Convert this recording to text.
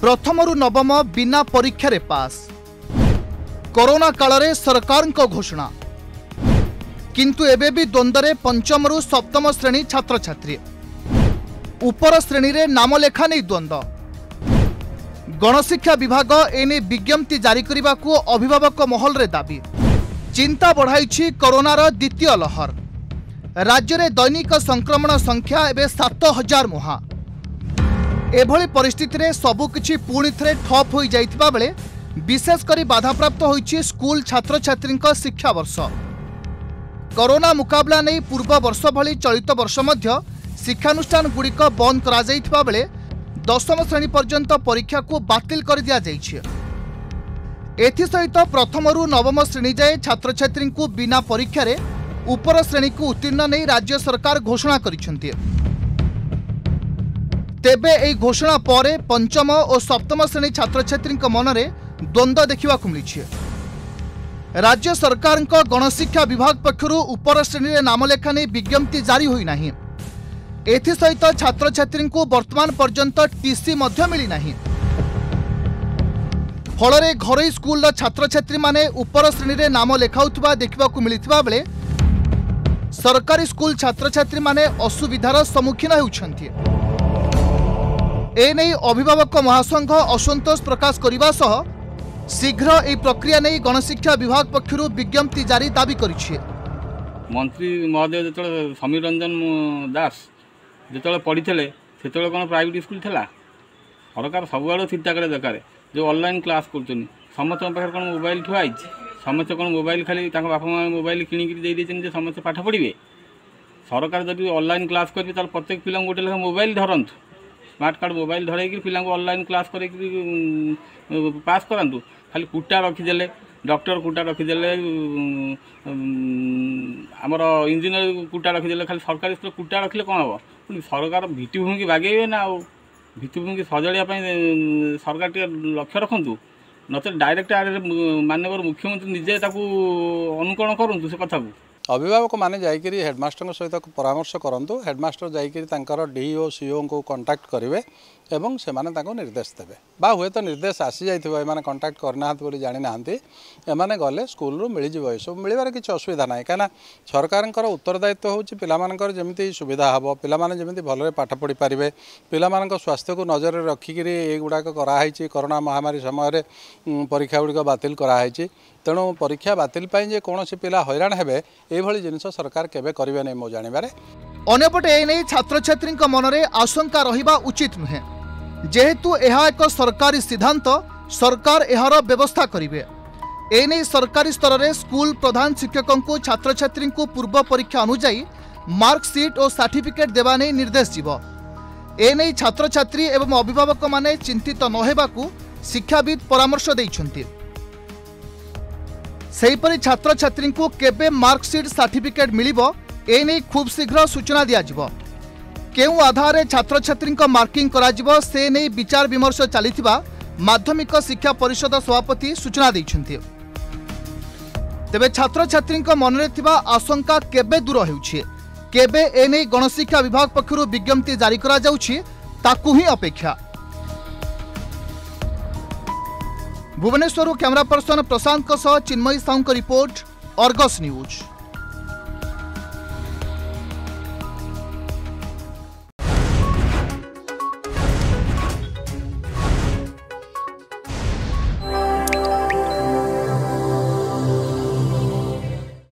ପ୍ରଥମରୁ ନବମ ବିନା ପରୀକ୍ଷାରେ ପାସ୍ କରୋନା କାଳରେ ସରକାରଙ୍କ ଘୋଷଣା କିନ୍ତୁ ଏବେ ବି ଦ୍ୱନ୍ଦ୍ୱରେ ପଞ୍ଚମରୁ ସପ୍ତମ ଶ୍ରେଣୀ ଛାତ୍ରଛାତ୍ରୀ ଉପର ଶ୍ରେଣୀରେ ନାମଲେଖା ନେଇ ଦ୍ୱନ୍ଦ୍ୱ ଗଣଶିକ୍ଷା ବିଭାଗ ଏନେଇ ବିଜ୍ଞପ୍ତି ଜାରି କରିବାକୁ ଅଭିଭାବକ ମହଲରେ ଦାବି ଚିନ୍ତା ବଢ଼ାଇଛି କରୋନାର ଦ୍ୱିତୀୟ ଲହର ରାଜ୍ୟରେ ଦୈନିକ ସଂକ୍ରମଣ ସଂଖ୍ୟା ଏବେ ସାତ ହଜାର ମୁହାଁ এভাবে পরিস্থিতিতে সবুকিছি পুঁ থেকে ঠপ হয়ে যাই বেড়ে বিশেষ করে বাধাপ্রাপ্ত হয়েছে স্কুল ছাত্রছাত্রী শিক্ষাবর্ষ করোনা মুকাবলা নেই পূর্ব বর্ষ ভি চলিত বর্ষ মধ্য শিক্ষানুষ্ঠান গুড়িক বন্ধ করা যাইথিবা বেড়ে দশম শ্রেণী পর্যন্ত পরীক্ষাকু বাতিল করে দিয়া যাইছে এসহিত প্রথমরু নবম শ্রেণী যায় ছাত্রছাত্রী বিনা পরীক্ষার উপর শ্রেণীকে উত্তীর্ণ নেই রাজ্য সরকার ঘোষণা করেছেন तेबे तेज घोषणा पर पंचम और सप्तम श्रेणी छात्र छात्री मनरे द्वंद देखा मिली राज्य सरकार गणशिक्षा विभाग पक्षर श्रेणी में नामलेखा नहीं विज्ञप्ति जारी होना एस छात्र छात्री को बर्तमान पर्यंत टीसी मिलना फल घर स्कूल छात्र छात्री उपर श्रेणी में नाम लिखा देखा मिली बेले सरकारी स्कूल छात्र छात्री असुविधार सम्मुखीन होती এনে অভিভাবক মহাসংঘ অসন্তোষ প্রকাশ করা সহ শীঘ্র এই প্রক্রিয়া নিয়ে গণশিক্ষা বিভাগ পক্ষ বিজ্ঞপ্তি জারি দাবি করেছে মন্ত্রী মহোদয় যেত সমীর রঞ্জন দাস যেত পড়িলে সেতবে কোণ প্রাইভেট স্কুল লা সরকার সবুড়ে ঠিকঠাকরে দরকার যে অনলাইন ক্লাস করছেন সমস্ত পাখে কোণ মোবাইল থুয়া হয়েছে ସମସ୍ତେ କ'ଣ ମୋବାଇଲ ଖାଲି ତାଙ୍କ ବାପା ମା ମୋବାଇଲ କିଣିକିରି ଦେଇ ଦେଇଛନ୍ତି ଯେ ସମସ୍ତେ ପାଠ ପଢ଼ିବେ ସରକାର ଯଦି ଅନଲାଇନ୍ କ୍ଲାସ୍ କରିବେ ତାହେଲେ ପ୍ରତ୍ୟେକ ପିଲାଙ୍କୁ ଗୋଟେ ଲେଖା ମୋବାଇଲ ଧରନ୍ତୁ ସ୍ମାର୍ଟ କାର୍ଡ଼ ମୋବାଇଲ ଧରେଇକି ପିଲାଙ୍କୁ ଅନଲାଇନ୍ କ୍ଲାସ୍ କରିକି ପାସ୍ କରାନ୍ତୁ ଖାଲି କୁଟା ରଖିଦେଲେ ଡକ୍ଟର କୁଟା ରଖିଦେଲେ ଆମର ଇଞ୍ଜିନିୟର କୁଟା ରଖିଦେଲେ ଖାଲି ସରକାରୀ ସ୍କୁଲ କୁଟା ରଖିଲେ କ'ଣ ହେବ ପୁଣି ସରକାର ଭିତ୍ତିଭୂମିକି ବାଗେଇବେ ନା ଆଉ ଭିତ୍ତିଭୂମିକି ସଜାଡ଼ିବା ପାଇଁ ସରକାର ଟିକେ ଲକ୍ଷ୍ୟ ରଖନ୍ତୁ ନଚେତ୍ ଡାଇରେକ୍ଟ ମାନ୍ୟବର ମୁଖ୍ୟମନ୍ତ୍ରୀ ନିଜେ ତାକୁ ଅନୁକରଣ କରନ୍ତୁ ସେ କଥାକୁ ଅଭିଭାବକମାନେ ଯାଇକରି ହେଡ଼ମାଷ୍ଟରଙ୍କ ସହିତ ପରାମର୍ଶ କରନ୍ତୁ ହେଡ଼ମାଷ୍ଟର ଯାଇକରି ତାଙ୍କର ଡିଇଓ ସିଇଓଙ୍କୁ କଣ୍ଟାକ୍ଟ କରିବେ ଏବଂ ସେମାନେ ତାଙ୍କୁ ନିର୍ଦ୍ଦେଶ ଦେବେ ବା ହୁଏତ ନିର୍ଦ୍ଦେଶ ଆସିଯାଇଥିବ ଏମାନେ କଣ୍ଟାକ୍ଟ କରିନାହାନ୍ତି ବୋଲି ଜାଣିନାହାନ୍ତି ଏମାନେ ଗଲେ ସ୍କୁଲରୁ ମିଳିଯିବ ଏସବୁ ମିଳିବାର କିଛି ଅସୁବିଧା ନାହିଁ କାହିଁକିନା ସରକାରଙ୍କର ଉତ୍ତରଦାୟିତ୍ୱ ହେଉଛି ପିଲାମାନଙ୍କର ଯେମିତି ସୁବିଧା ହେବ ପିଲାମାନେ ଯେମିତି ଭଲରେ ପାଠ ପଢ଼ିପାରିବେ ପିଲାମାନଙ୍କ ସ୍ୱାସ୍ଥ୍ୟକୁ ନଜରରେ ରଖିକିରି ଏଗୁଡ଼ାକ କରାହେଇଛି କରୋନା ମହାମାରୀ ସମୟରେ ପରୀକ୍ଷାଗୁଡ଼ିକ ବାତିଲ କରାହେଇଛି ତେଣୁ ପରୀକ୍ଷା ବାତିଲ ପାଇଁ ଯେ କୌଣସି ପିଲା ହଇରାଣ ହେବେ ଏ ଏଭଳି ଜିନିଷ ସରକାର କେବେ କରିବେ ନାହିଁ ମୋ ଜାଣିବାରେ ଅନ୍ୟପଟେ ଏନେଇ ଛାତ୍ରଛାତ୍ରୀଙ୍କ ମନରେ ଆଶଙ୍କା ରହିବା ଉଚିତ ନୁହେଁ ଯେହେତୁ ଏହା ଏକ ସରକାରୀ ସିଦ୍ଧାନ୍ତ ସରକାର ଏହାର ବ୍ୟବସ୍ଥା କରିବେ ଏନେଇ ସରକାରୀ ସ୍ତରରେ ସ୍କୁଲ ପ୍ରଧାନ ଶିକ୍ଷକଙ୍କୁ ଛାତ୍ରଛାତ୍ରୀଙ୍କୁ ପୂର୍ବ ପରୀକ୍ଷା ଅନୁଯାୟୀ ମାର୍କସିଟ୍ ଓ ସାର୍ଟିଫିକେଟ୍ ଦେବା ନେଇ ନିର୍ଦ୍ଦେଶ ଯିବ ଏନେଇ ଛାତ୍ରଛାତ୍ରୀ ଏବଂ ଅଭିଭାବକମାନେ ଚିନ୍ତିତ ନ ହେବାକୁ ଶିକ୍ଷାବିତ୍ ପରାମର୍ଶ ଦେଇଛନ୍ତି ସେହିପରି ଛାତ୍ରଛାତ୍ରୀଙ୍କୁ କେବେ ମାର୍କସିଟ୍ ସାର୍ଟିଫିକେଟ୍ ମିଳିବ ଏନେଇ ଖୁବ୍ ଶୀଘ୍ର ସୂଚନା ଦିଆଯିବ କେଉଁ ଆଧାରରେ ଛାତ୍ରଛାତ୍ରୀଙ୍କ ମାର୍କିଂ କରାଯିବ ସେ ନେଇ ବିଚାର ବିମର୍ଶ ଚାଲିଥିବା ମାଧ୍ୟମିକ ଶିକ୍ଷା ପରିଷଦ ସଭାପତି ସୂଚନା ଦେଇଛନ୍ତି ତେବେ ଛାତ୍ରଛାତ୍ରୀଙ୍କ ମନରେ ଥିବା ଆଶଙ୍କା କେବେ ଦୂର ହେଉଛି କେବେ ଏନେଇ ଗଣଶିକ୍ଷା ବିଭାଗ ପକ୍ଷରୁ ବିଜ୍ଞପ୍ତି ଜାରି କରାଯାଉଛି ତାକୁ ହିଁ ଅପେକ୍ଷା Bhubaneswar camera person Prashant Chinmayi Sahu report Argus news